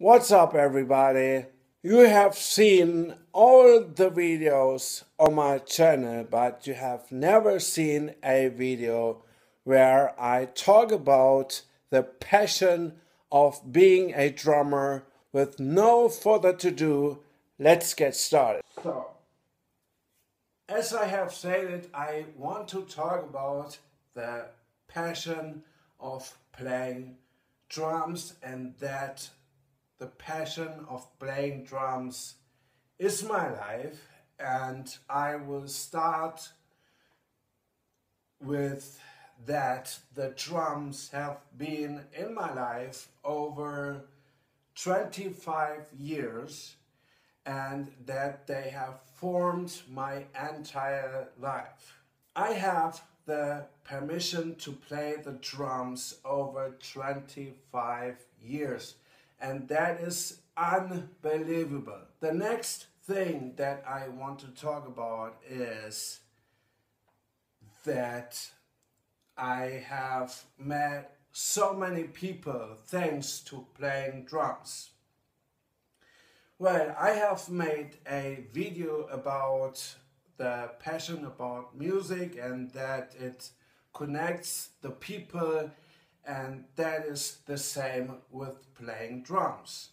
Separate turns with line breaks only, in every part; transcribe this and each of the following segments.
What's up, everybody? You have seen all the videos on my channel, but you have never seen a video where I talk about the passion of being a drummer. With no further to do, let's get started. So, as I have stated, I want to talk about the passion of playing drums and that the passion of playing drums is my life and I will start with that the drums have been in my life over 25 years and that they have formed my entire life. I have the permission to play the drums over 25 years and that is unbelievable. The next thing that I want to talk about is that I have met so many people thanks to playing drums. Well, I have made a video about the passion about music and that it connects the people and that is the same with playing drums.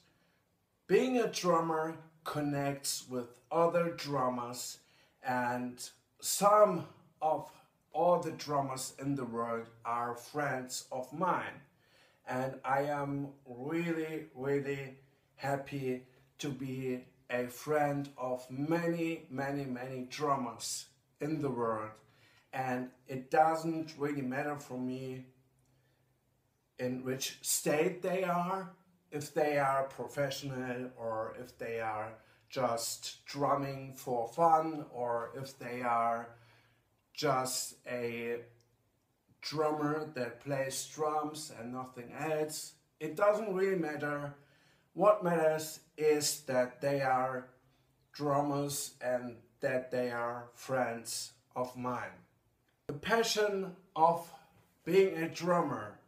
Being a drummer connects with other drummers and some of all the drummers in the world are friends of mine and I am really really happy to be a friend of many many many drummers in the world and it doesn't really matter for me in which state they are, if they are professional or if they are just drumming for fun or if they are just a drummer that plays drums and nothing else. It doesn't really matter. What matters is that they are drummers and that they are friends of mine. The passion of being a drummer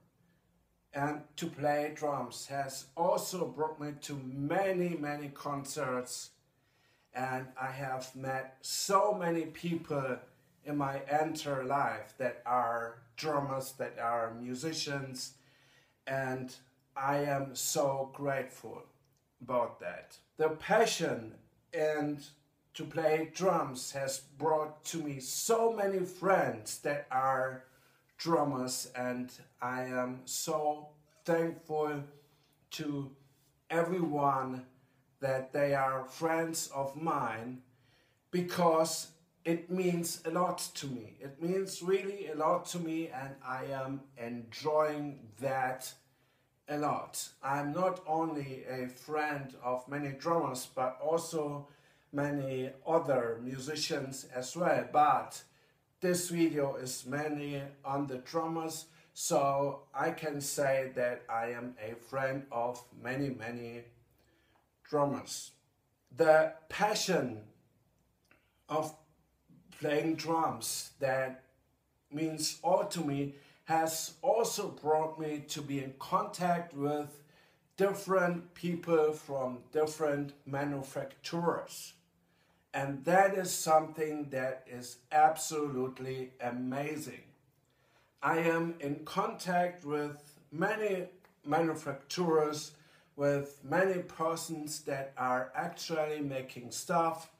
and to play drums has also brought me to many, many concerts. And I have met so many people in my entire life that are drummers, that are musicians. And I am so grateful about that. The passion and to play drums has brought to me so many friends that are drummers and I am so thankful to everyone that they are friends of mine because it means a lot to me. It means really a lot to me and I am enjoying that a lot. I'm not only a friend of many drummers but also many other musicians as well. But this video is mainly on the drummers, so I can say that I am a friend of many, many drummers. The passion of playing drums that means all to me has also brought me to be in contact with different people from different manufacturers. And that is something that is absolutely amazing. I am in contact with many manufacturers, with many persons that are actually making stuff.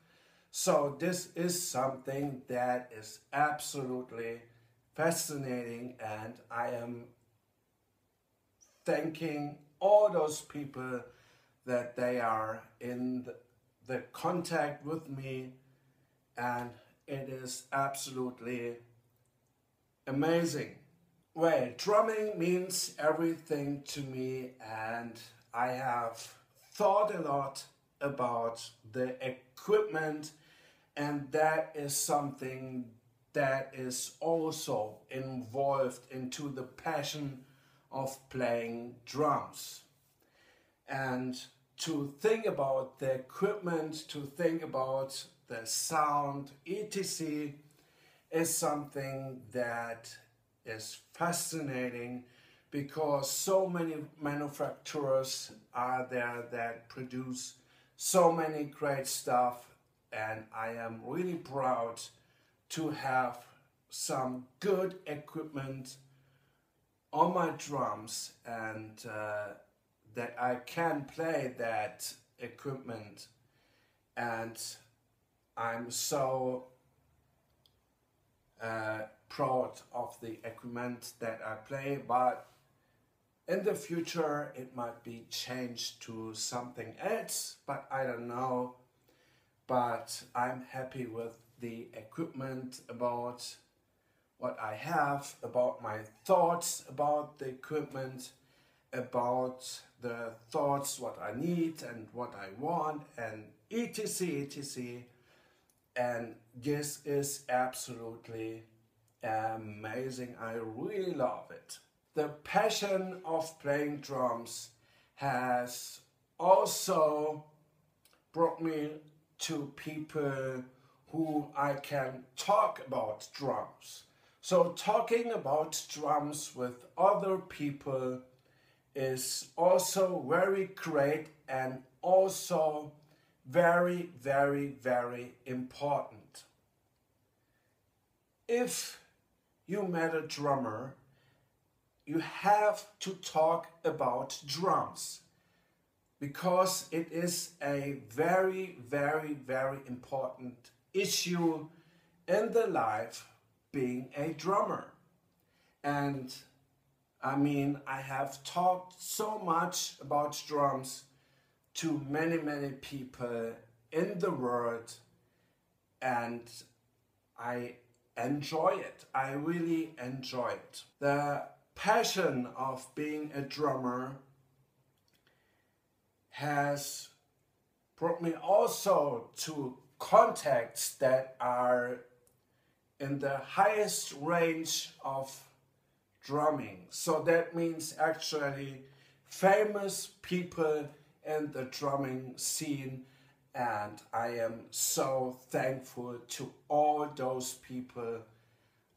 So this is something that is absolutely fascinating and I am thanking all those people that they are in the, the contact with me and it is absolutely amazing. Well, drumming means everything to me and I have thought a lot about the equipment and that is something that is also involved into the passion of playing drums. And to think about the equipment, to think about the sound, etc., is something that is fascinating because so many manufacturers are there that produce so many great stuff and I am really proud to have some good equipment on my drums and uh, that I can play that equipment and I'm so uh, proud of the equipment that I play but in the future it might be changed to something else but I don't know. But I'm happy with the equipment about what I have, about my thoughts about the equipment, about the thoughts, what I need and what I want, and etc. etc. And this is absolutely amazing. I really love it. The passion of playing drums has also brought me to people who I can talk about drums. So talking about drums with other people is also very great and also very, very, very important. If you met a drummer, you have to talk about drums because it is a very, very, very important issue in the life being a drummer. And I mean, I have talked so much about drums to many, many people in the world, and I enjoy it. I really enjoy it. The passion of being a drummer has brought me also to contacts that are in the highest range of drumming. So that means actually famous people in the drumming scene and I am so thankful to all those people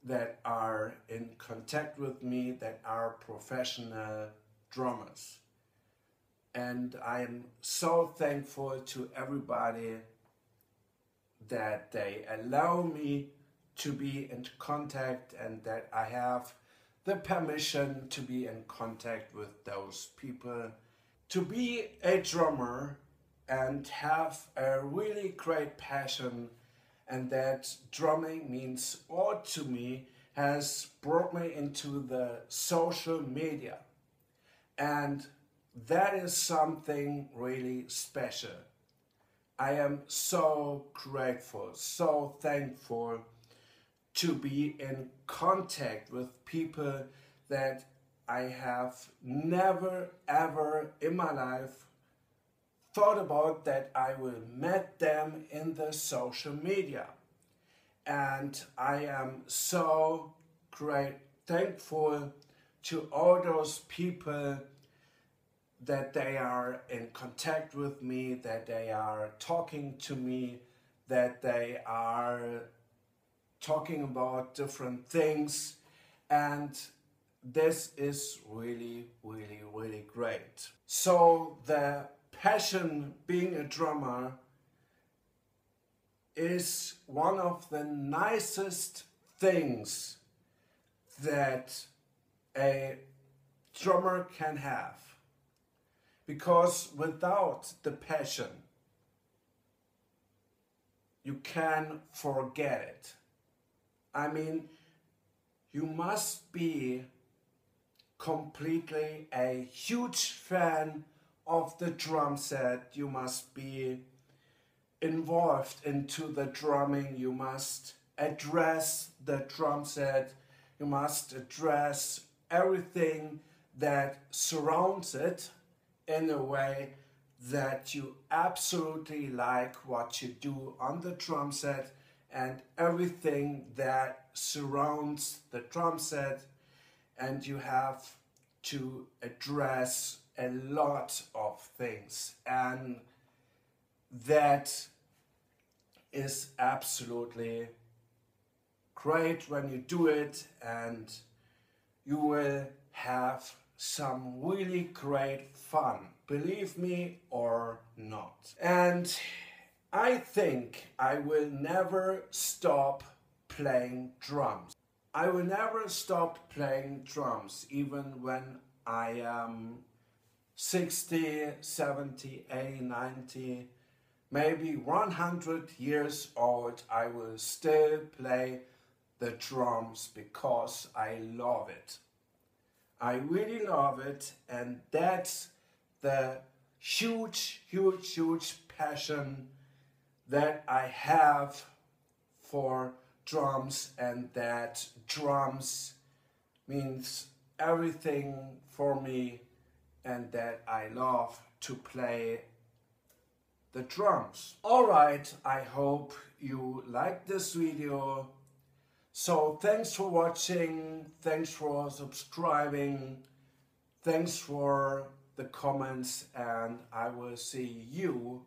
that are in contact with me that are professional drummers. And I am so thankful to everybody that they allow me to be in contact and that I have the permission to be in contact with those people. To be a drummer and have a really great passion and that drumming means all to me has brought me into the social media. And that is something really special. I am so grateful, so thankful to be in contact with people that I have never ever in my life thought about that I will meet them in the social media. And I am so great thankful to all those people that they are in contact with me, that they are talking to me, that they are talking about different things. And this is really, really, really great. So the passion being a drummer is one of the nicest things that a drummer can have because without the passion, you can forget it. I mean, you must be completely a huge fan of the drum set. You must be involved into the drumming. You must address the drum set. You must address everything that surrounds it in a way that you absolutely like what you do on the drum set and everything that surrounds the drum set and you have to address a lot of things and that is absolutely great when you do it and you will have some really great fun, believe me or not. And I think I will never stop playing drums. I will never stop playing drums even when I am 60, 70, 80, 90, maybe 100 years old. I will still play the drums because I love it. I really love it, and that's the huge, huge, huge passion that I have for drums, and that drums means everything for me, and that I love to play the drums. Alright, I hope you liked this video. So thanks for watching, thanks for subscribing, thanks for the comments and I will see you